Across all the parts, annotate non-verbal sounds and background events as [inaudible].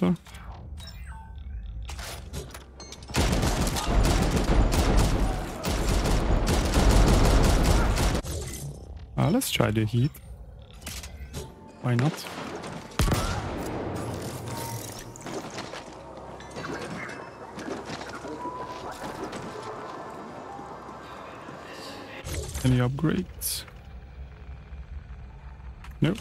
Uh, let's try the heat. Why not? Any upgrades? Nope.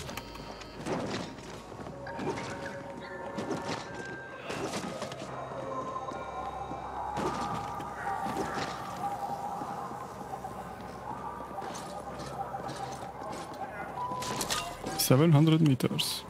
Seven hundred meters.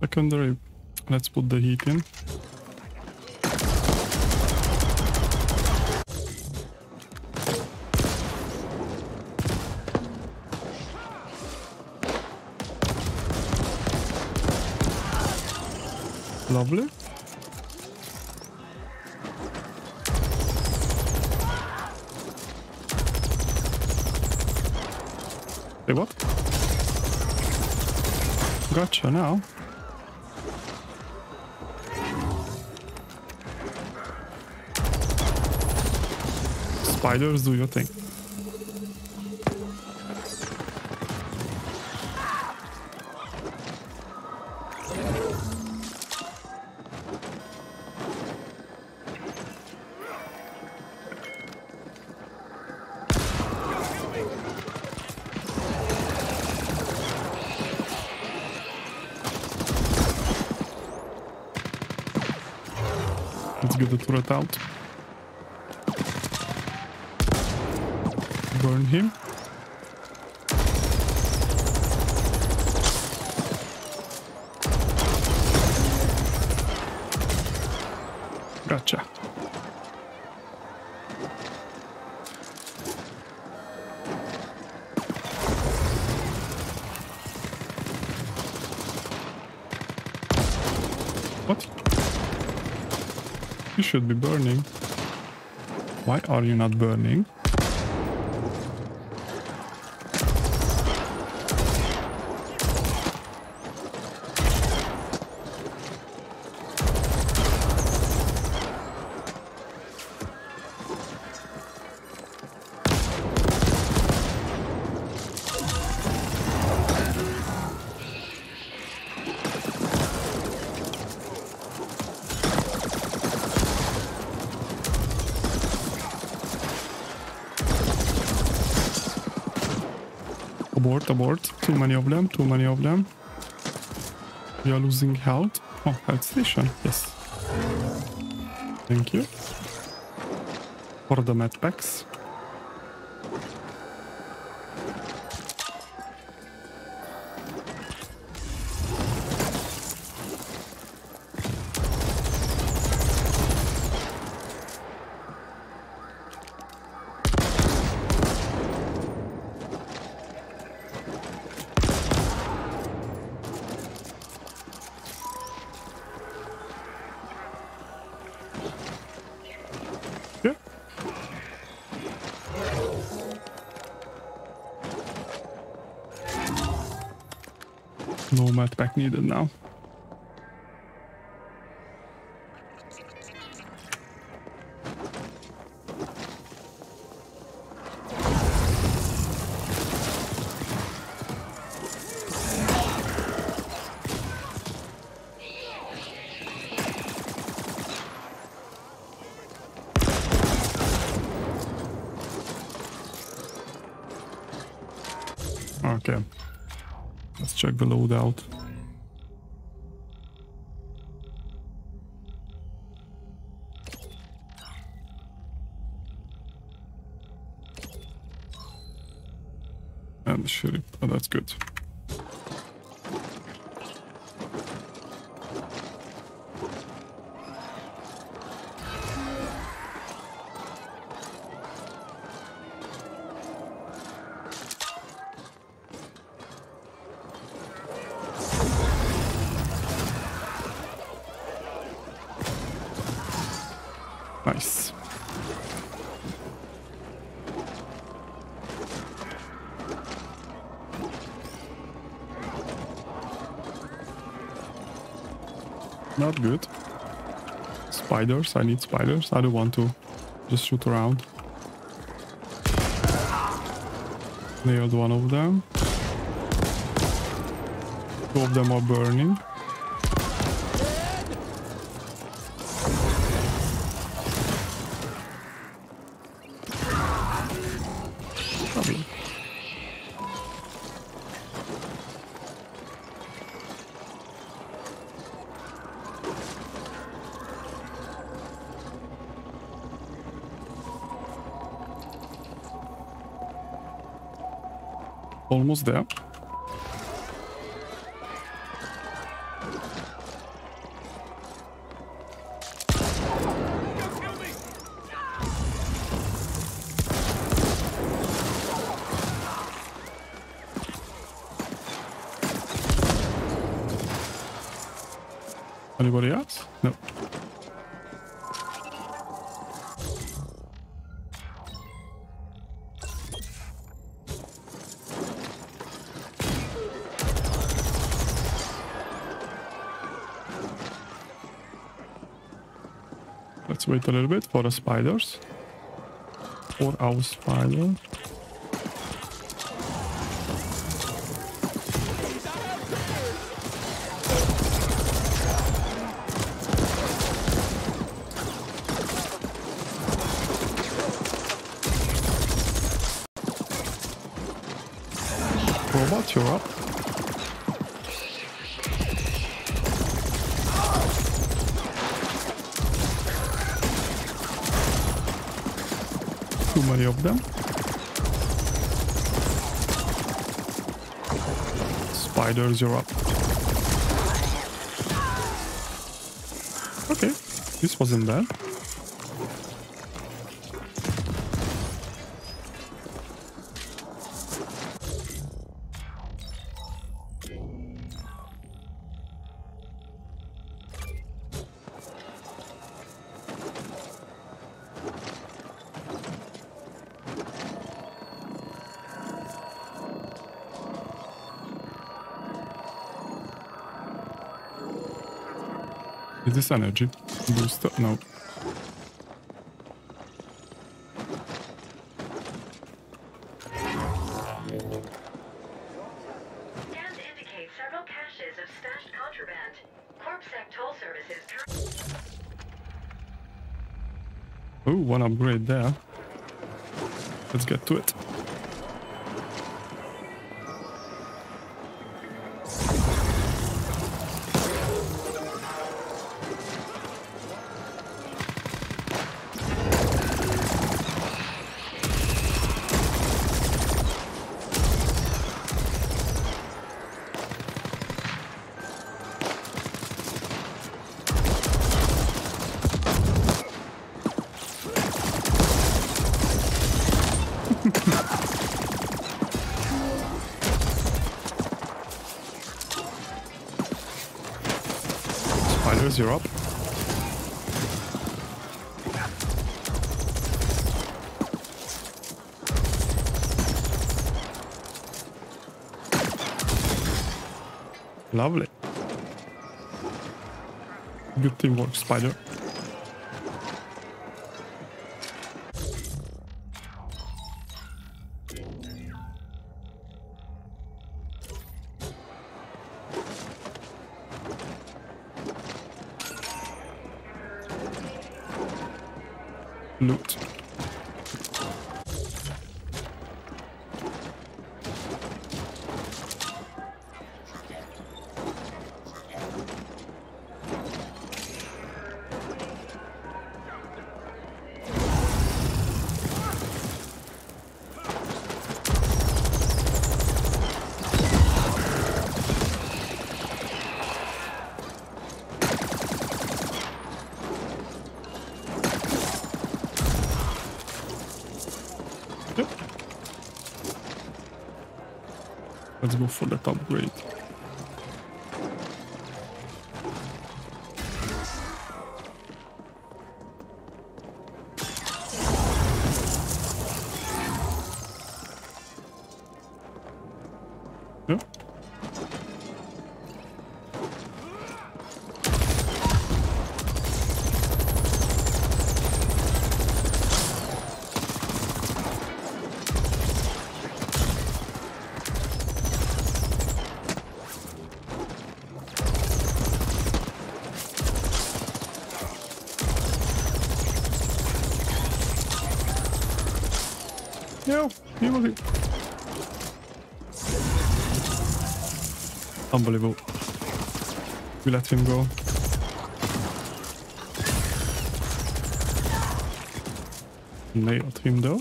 Secondary. Let's put the heat in. Lovely. Say what? Gotcha now. Spiders, do your thing. The turret out. Burn him. Gotcha. What? You should be burning. Why are you not burning? Abort. Too many of them, too many of them. We are losing health. Oh, health station. Yes. Thank you. For the med packs. No med pack needed now. Loadout. And sheriff. Oh, that's good. Not good. Spiders, I need spiders. I don't want to just shoot around. Nailed one of them. Two of them are burning. Almost there. Let's wait a little bit for the spiders. For our spider. Robot, you're up. Them. Spiders, you're up. Okay, this wasn't bad. Is this energy booster? No. Scans indicate several caches of stashed contraband. CorpSec toll services. Oh, one upgrade there. Let's get to it. Spiders, you're up. Lovely. Good teamwork, Spider. For that upgrade. Let him go. Nailed him though.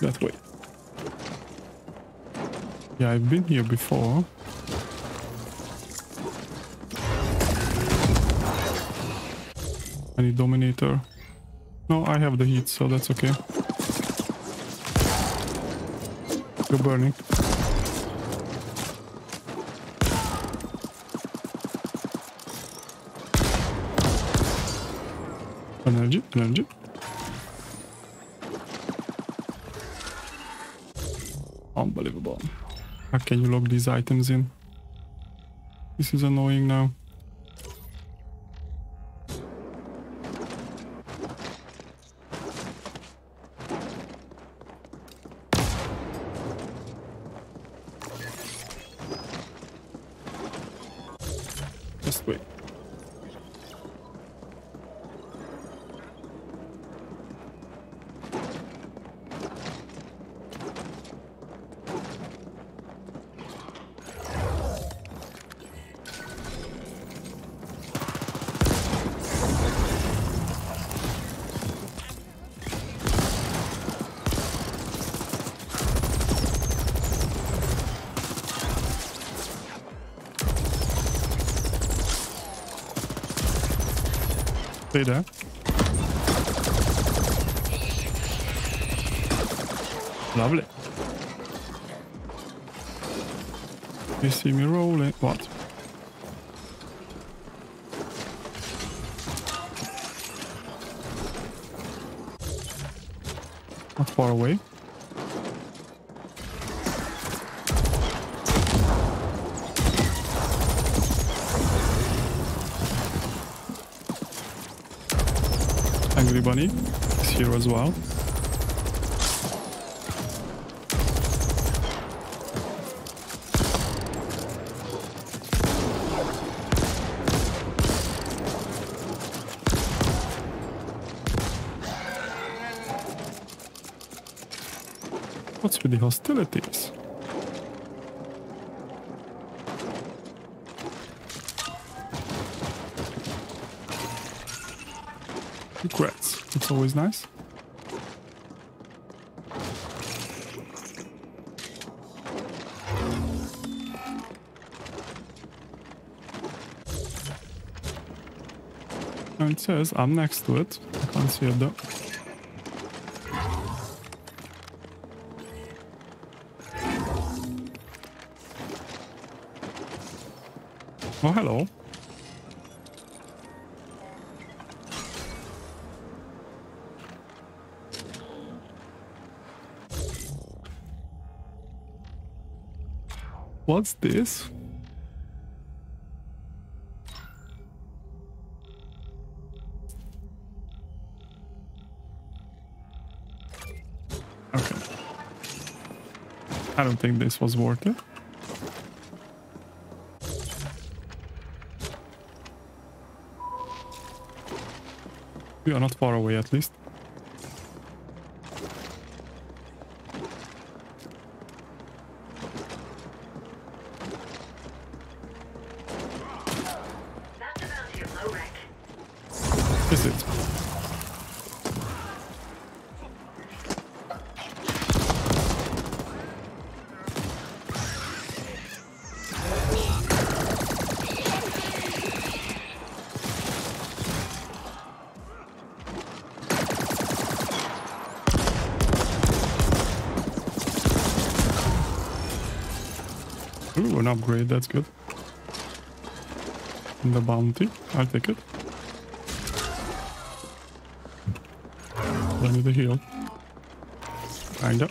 That way. Yeah, I've been here before. I need Dominator. No, I have the heat, so that's okay. Go burning. Energy, energy. Unbelievable. How can you lock these items in? This is annoying now. Stay there. Lovely. You see me rolling. What? Not far away. Bunny is here as well. What's with the hostilities? Regrets. It's always nice. And it says I'm next to it. I can't see it though. Oh, hello. What's this? Okay. I don't think this was worth it. We are not far away at least. An upgrade, that's good. The bounty, I'll take it. I need a heal. Kinda.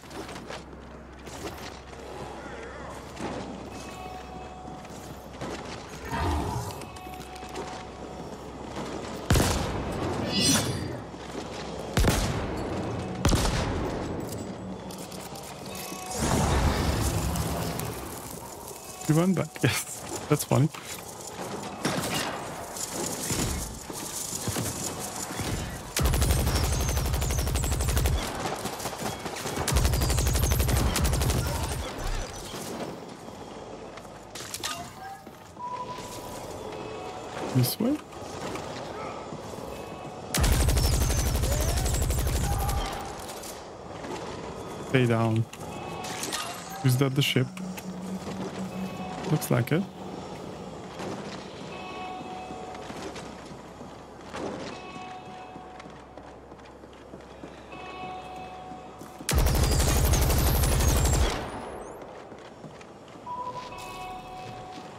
But. Yes, that's funny. This way? Stay down. Is that the ship? Looks like it.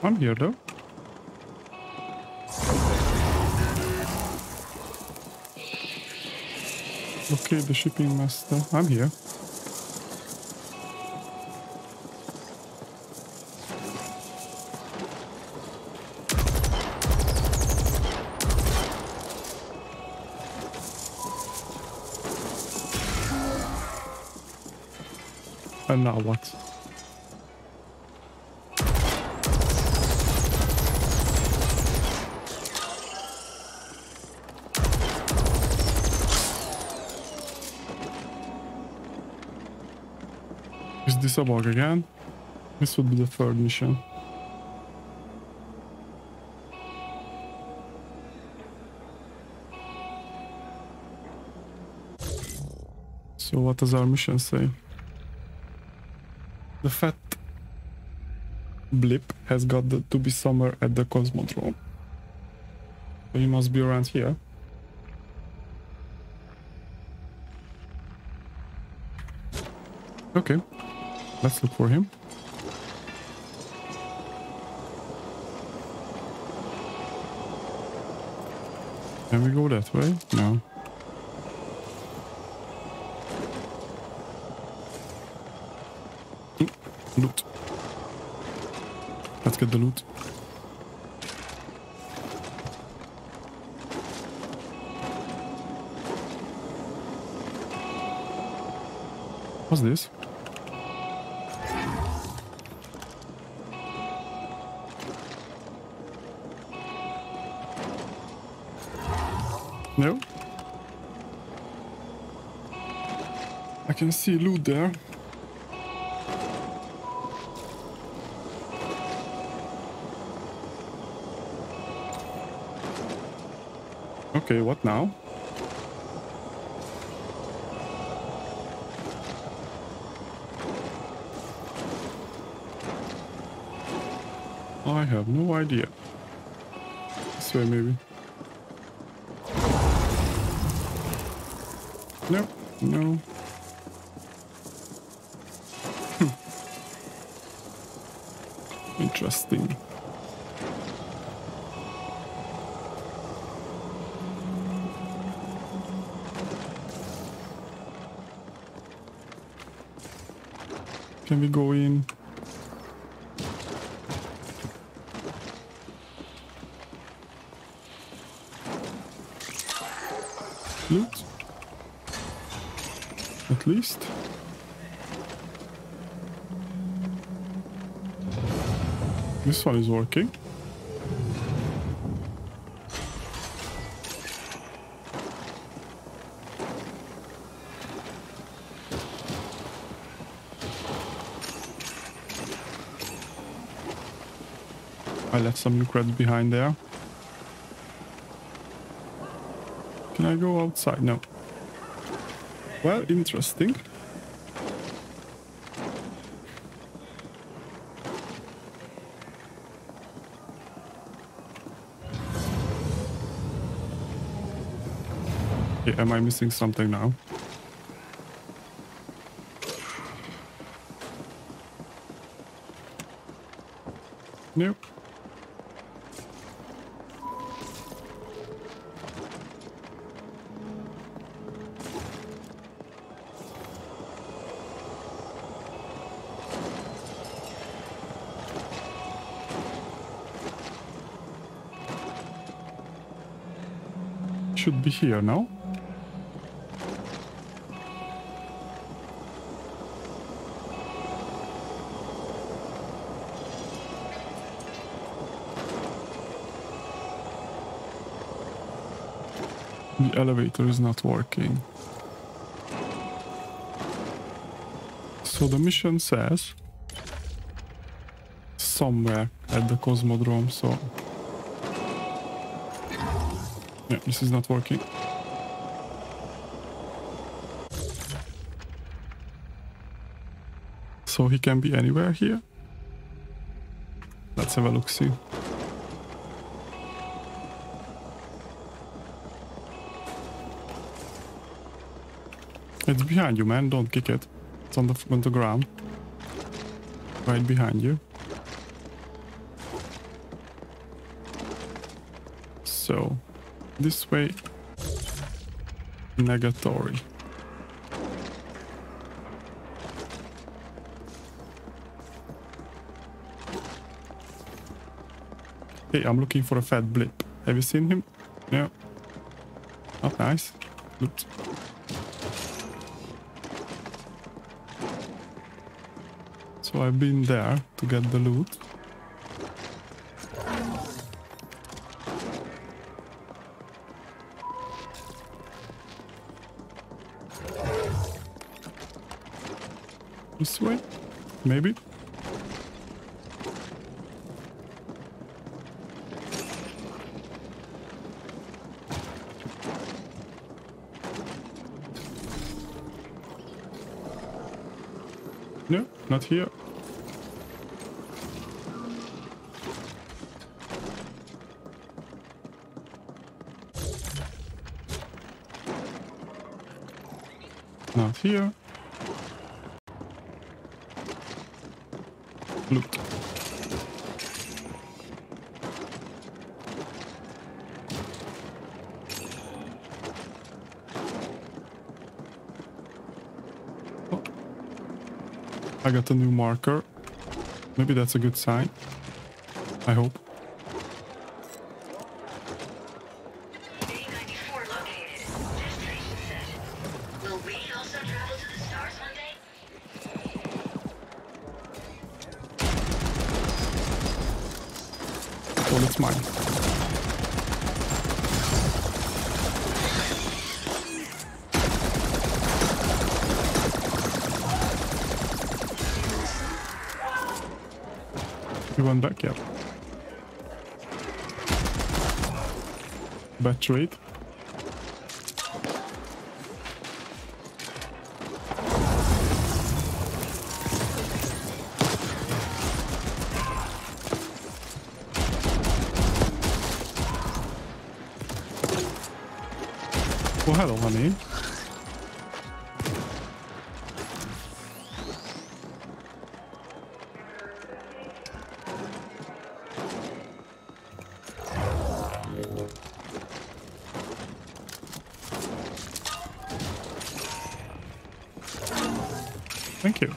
I'm here though. Okay, the shipping master. I'm here. And now what? Is this a bug again? This would be the third mission. So what does our mission say? The fat blip has got the, to be somewhere at the Cosmodrome. So he must be around here. Okay, let's look for him. Can we go that way? No. The loot. What's this? No. I can see loot there. Okay, what now? I have no idea. This way, maybe. Nope, no. Hmm. Interesting. Can we go in? Loot? At least. This one is working. I left some new creds behind there. Can I go outside? No. Well, interesting. Okay, am I missing something now? Nope. Be here now. The elevator is not working. So the mission says somewhere at the Cosmodrome, so Yeah, this is not working. So he can be anywhere here. Let's have a look see. It's behind you, man. Don't kick it. It's on the on the ground. Right behind you. So, this way. Negatory. Hey, I'm looking for a fat blip. Have you seen him? Yeah. Not nice. Good. So I've been there to get the loot. This way? Maybe? No, not here. Not here. Oh. I got a new marker. Maybe that's a good sign. I hope. Well, it's mine. You went back, yeah. Bad trade. Honey. Thank you.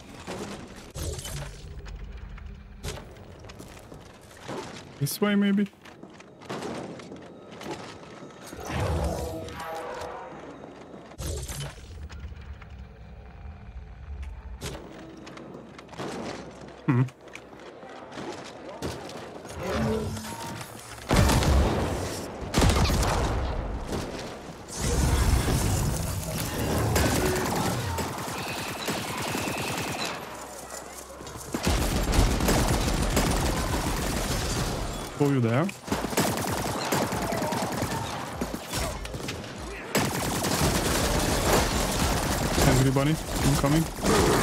This way, maybe? Hmm. Go you there. Angry bunny, incoming.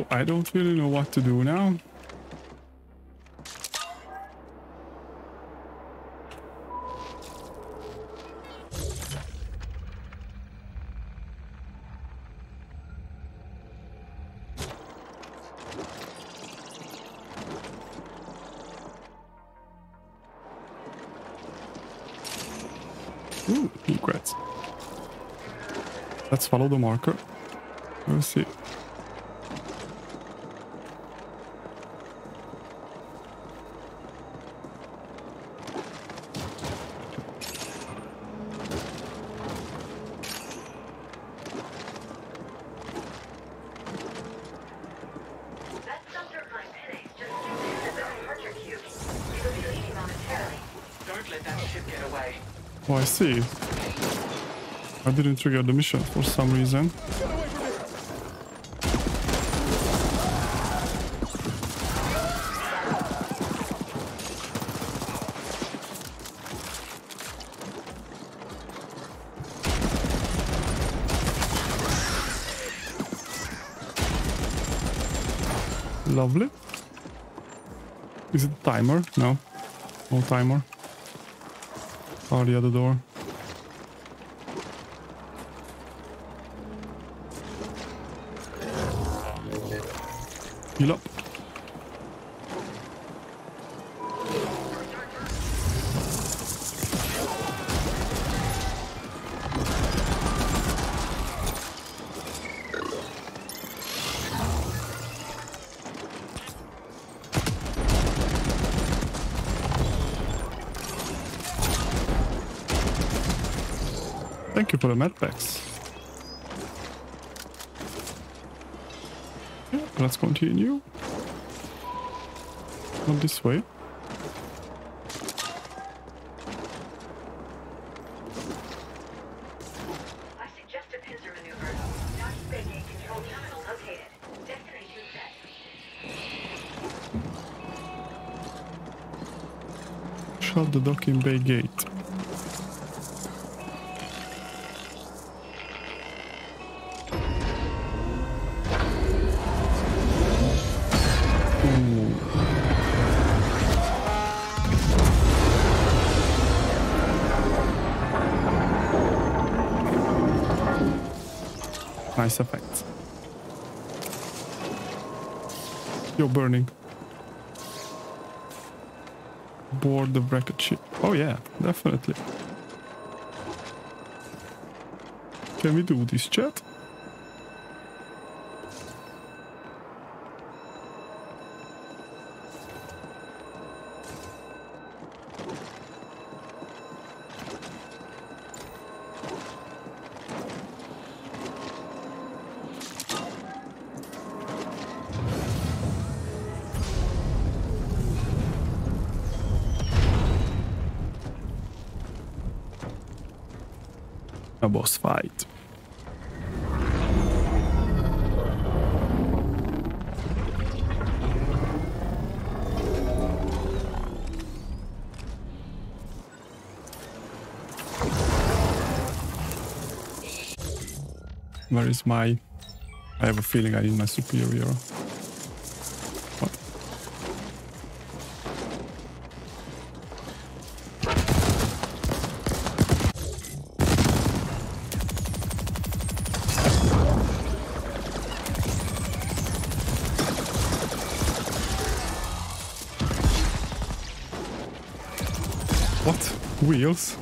So I don't really know what to do now. Ooh, congrats. Let's follow the marker. Let's see. away. Oh, I see. I didn't trigger the mission for some reason. Lovely. Is it timer? No. No timer. Oh, the other door. Heal up. The med packs. Yeah, let's continue. Not this way. I suggest a pincer maneuver. Dodge Bay Gate control terminal located. Destination set. Shut the docking bay gate. Nice effect. You're burning. Board the wrecked ship. Oh yeah, definitely. Can we do this, chat? Boss fight. Where is my... I have a feeling I need my superior. Wheels?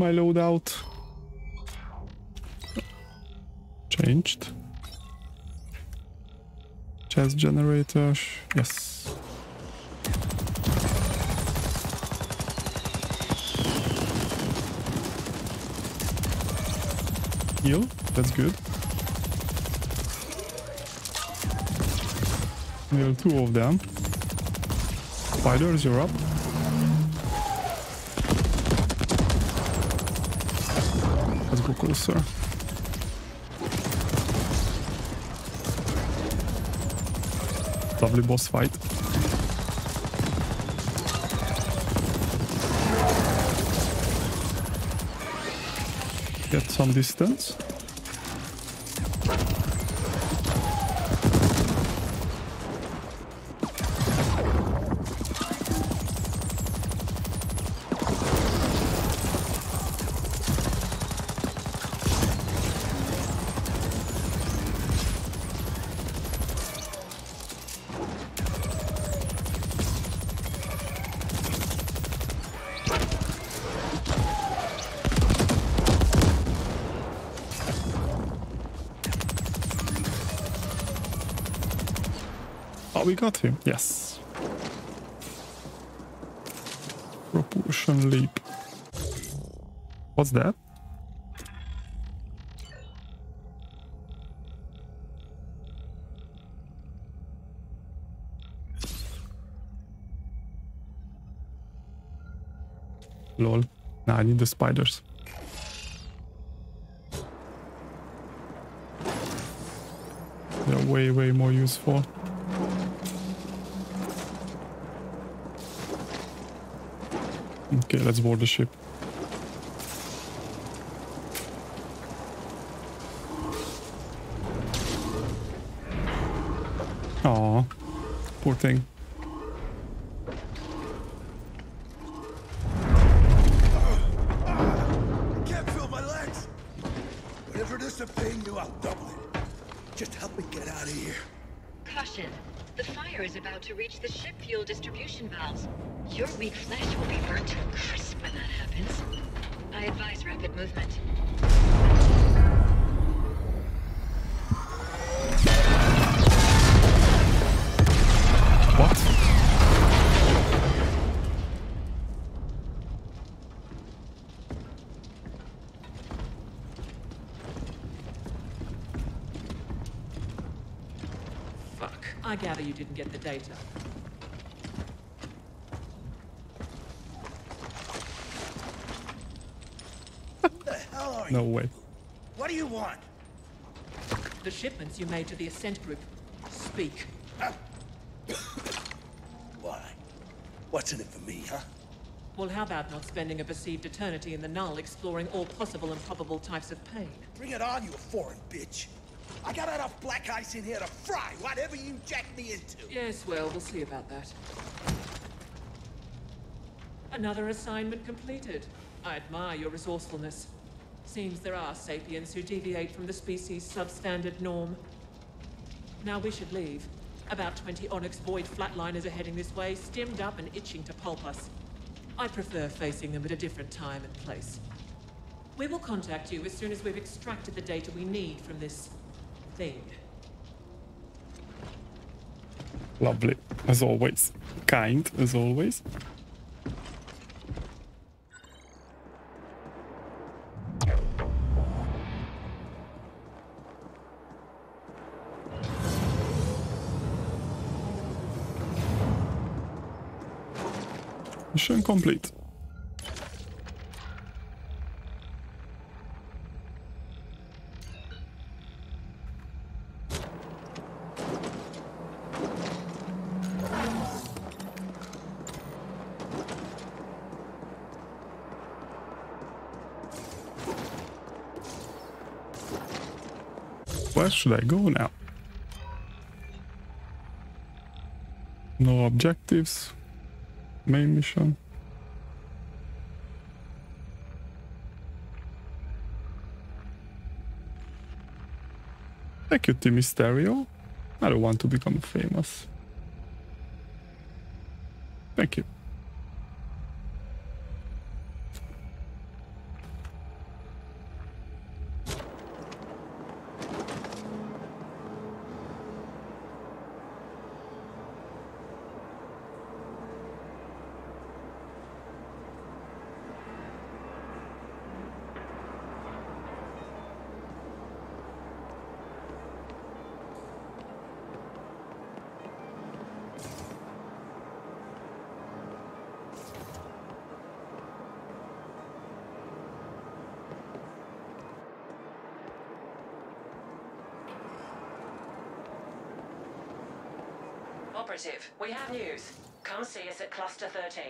My loadout changed? Chest generator. Yes. Heal. That's good. There are two of them. Spiders, you're up. Lovely boss fight. Get some distance. We got him. Yes. Propulsion leap. What's that? Lol. Nah, I need the spiders. They're way, way more useful. Okay, let's board the ship. Aw, poor thing. No way. What do you want? The shipments you made to the Ascent Group. Speak. [coughs] Why? What's in it for me, huh? Well, how about not spending a perceived eternity in the Null exploring all possible and probable types of pain? Bring it on, you foreign bitch. I got enough black ice in here to fry whatever you jack me into. Yes, well, we'll see about that. Another assignment completed. I admire your resourcefulness. Seems there are sapiens who deviate from the species' substandard norm. Now we should leave. About 20 Onyx Void flatliners are heading this way, stemmed up and itching to pulp us. I prefer facing them at a different time and place. We will contact you as soon as we've extracted the data we need from this thing. Lovely. As always. Kind, as always. Mission complete. Where should I go now? No objectives. Main mission. Thank you, Team Mysterio. I don't want to become famous. Thank you. Operative, we have news. Come see us at Cluster 13.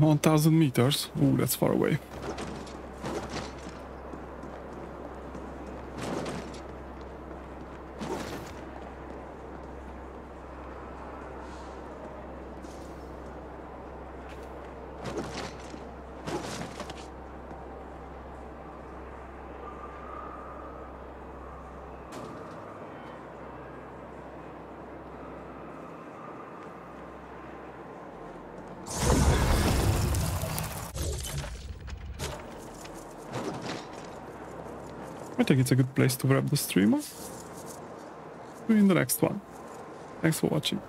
One thousand meters. Ooh, that's far away. Think it's a good place to wrap the stream up. See you in the next one. Thanks for watching.